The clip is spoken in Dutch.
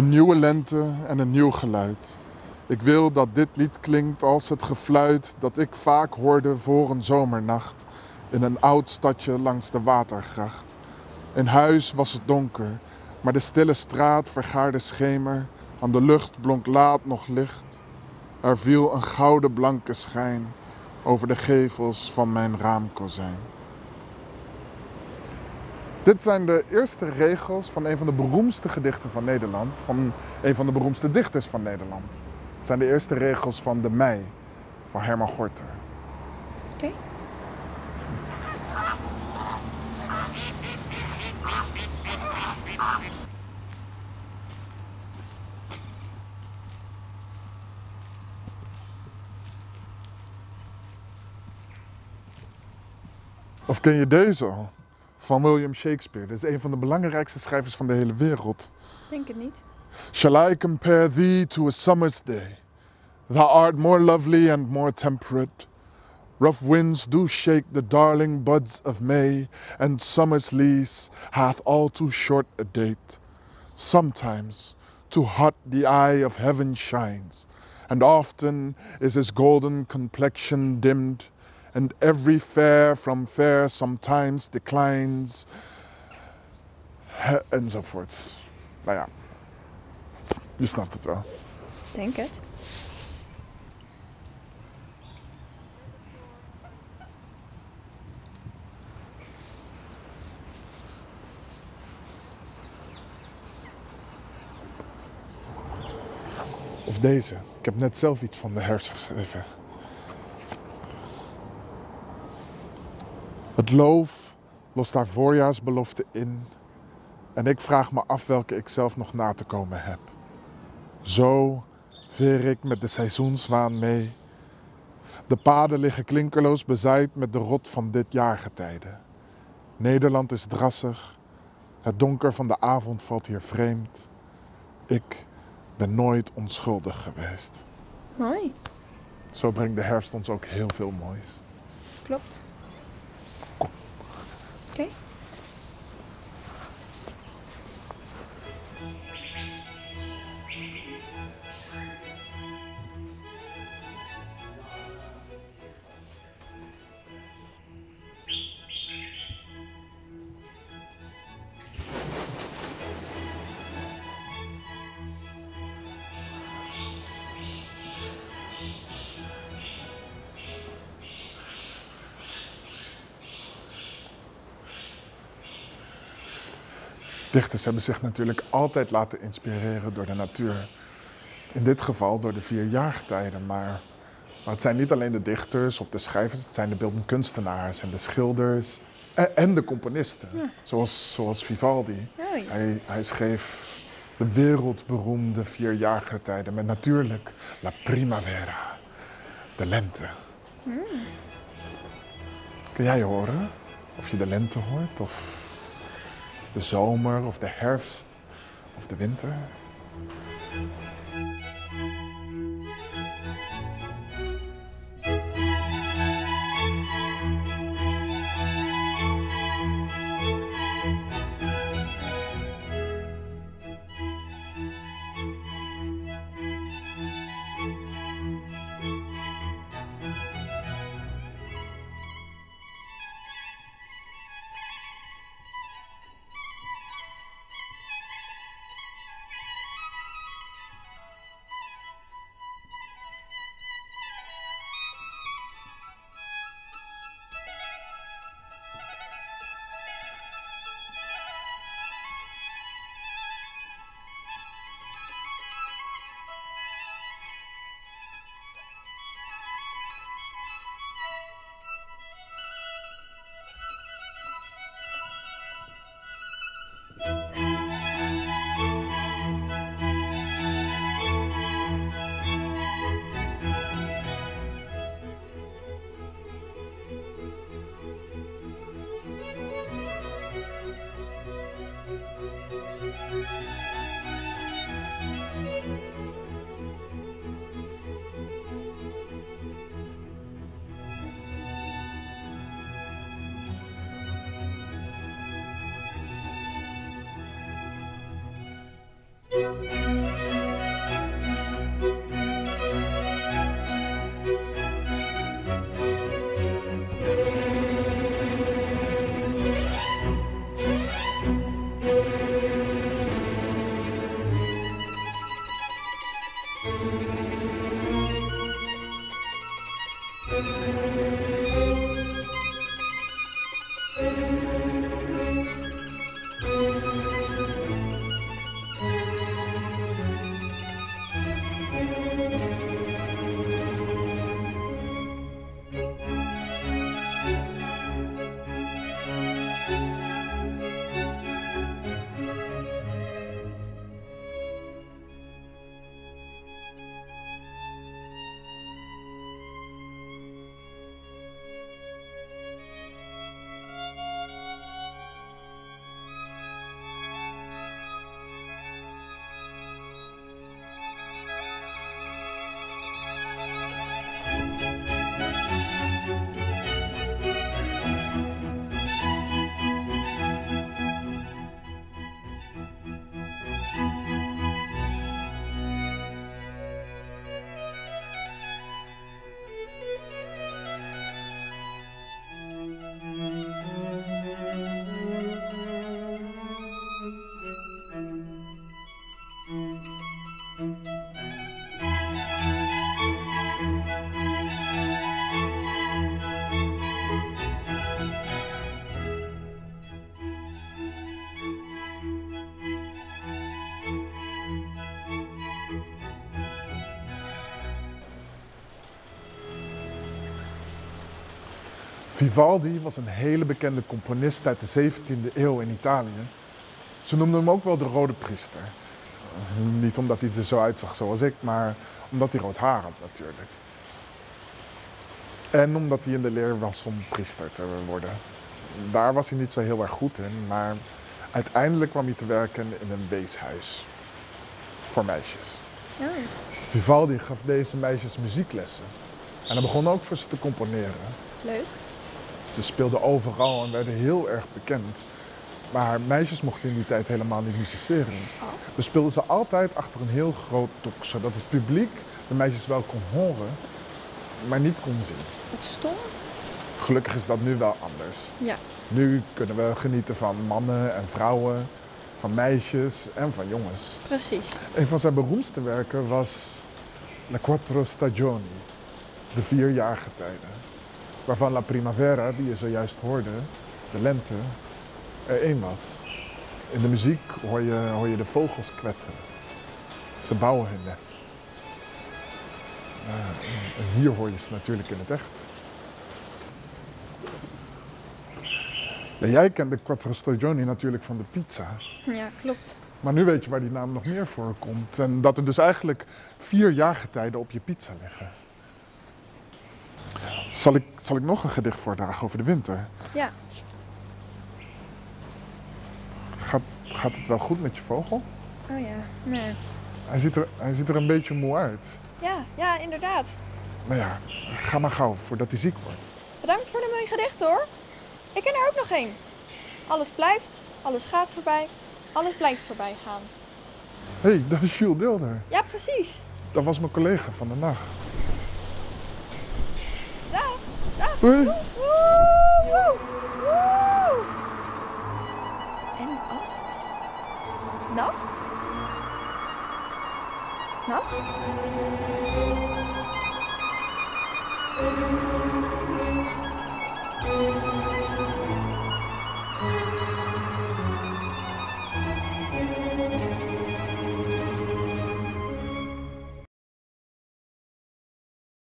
Een nieuwe lente en een nieuw geluid. Ik wil dat dit lied klinkt als het gefluit dat ik vaak hoorde voor een zomernacht in een oud stadje langs de watergracht. In huis was het donker, maar de stille straat vergaarde schemer. Aan de lucht blonk laat nog licht. Er viel een gouden blanke schijn over de gevels van mijn raamkozijn. Dit zijn de eerste regels van een van de beroemdste gedichten van Nederland, van een van de beroemdste dichters van Nederland. Het zijn de eerste regels van De Mei van Herman Gorter. Oké. Of ken je deze al? Van William Shakespeare. Dat is een van de belangrijkste schrijvers van de hele wereld. Denk het niet. Shall I compare thee to a summer's day? Thou art more lovely and more temperate. Rough winds do shake the darling buds of May, and summer's lease hath all too short a date. Sometimes too hot the eye of heaven shines, and often is his golden complexion dimmed, and every fair from fair sometimes declines, He- enzovoort. Nou ja, je snapt het wel. Denk het. Of deze. Ik heb net zelf iets van de herfst geschreven. Het loof lost haar voorjaarsbelofte in. En ik vraag me af welke ik zelf nog na te komen heb. Zo veer ik met de seizoenswaan mee. De paden liggen klinkerloos bezaaid met de rot van dit jaargetijde. Nederland is drassig. Het donker van de avond valt hier vreemd. Ik ben nooit onschuldig geweest. Mooi. Zo brengt de herfst ons ook heel veel moois. Klopt. Oké. Dichters hebben zich natuurlijk altijd laten inspireren door de natuur. In dit geval door de vier jaargetijden. Maar, maar het zijn niet alleen de dichters of de schrijvers, het zijn de beeldend kunstenaars en de schilders. En, en de componisten, zoals, zoals Vivaldi. Oh ja. Hij, hij schreef de wereldberoemde vier jaargetijden met natuurlijk La Primavera, de lente. Kun jij horen? Of je de lente hoort, of de zomer, of de herfst, of de winter? Vivaldi was een hele bekende componist uit de 17e eeuw in Italië. Ze noemden hem ook wel de Rode Priester. Niet omdat hij er zo uitzag zoals ik, maar omdat hij rood haar had natuurlijk. En omdat hij in de leer was om priester te worden. Daar was hij niet zo heel erg goed in, maar uiteindelijk kwam hij te werken in een weeshuis voor meisjes. Ja. Vivaldi gaf deze meisjes muzieklessen. En hij begon ook voor ze te componeren. Leuk. Ze speelden overal en werden heel erg bekend. Maar meisjes mochten in die tijd helemaal niet musiceren. Wat? Dus speelden ze altijd achter een heel groot doek, zodat het publiek de meisjes wel kon horen, maar niet kon zien. Wat stom. Gelukkig is dat nu wel anders. Ja. Nu kunnen we genieten van mannen en vrouwen, van meisjes en van jongens. Precies. Een van zijn beroemdste werken was La Quattro Stagioni, de vier jaargetijden. Waarvan La Primavera, die je zojuist hoorde, de lente, er één was. In de muziek hoor je, hoor je de vogels kwetteren. Ze bouwen hun nest. Eh, en hier hoor je ze natuurlijk in het echt. Ja, jij kent de Quattro Stagioni natuurlijk van de pizza. Ja, klopt. Maar nu weet je waar die naam nog meer voor komt. En dat er dus eigenlijk vier jaargetijden op je pizza liggen. Zal ik, zal ik nog een gedicht voordragen over de winter? Ja. Gaat, gaat het wel goed met je vogel? Oh ja. Nee. Hij ziet, er, hij ziet er een beetje moe uit. Ja, ja, inderdaad. Nou ja, ga maar gauw voordat hij ziek wordt. Bedankt voor de mooie gedicht hoor. Ik ken er ook nog één. Alles blijft, alles gaat voorbij, alles blijft voorbij gaan. Hé, hey, dat is Jules Dilder. Ja, precies. Dat was mijn collega van de nacht. En acht. Nacht. Nacht. Nacht.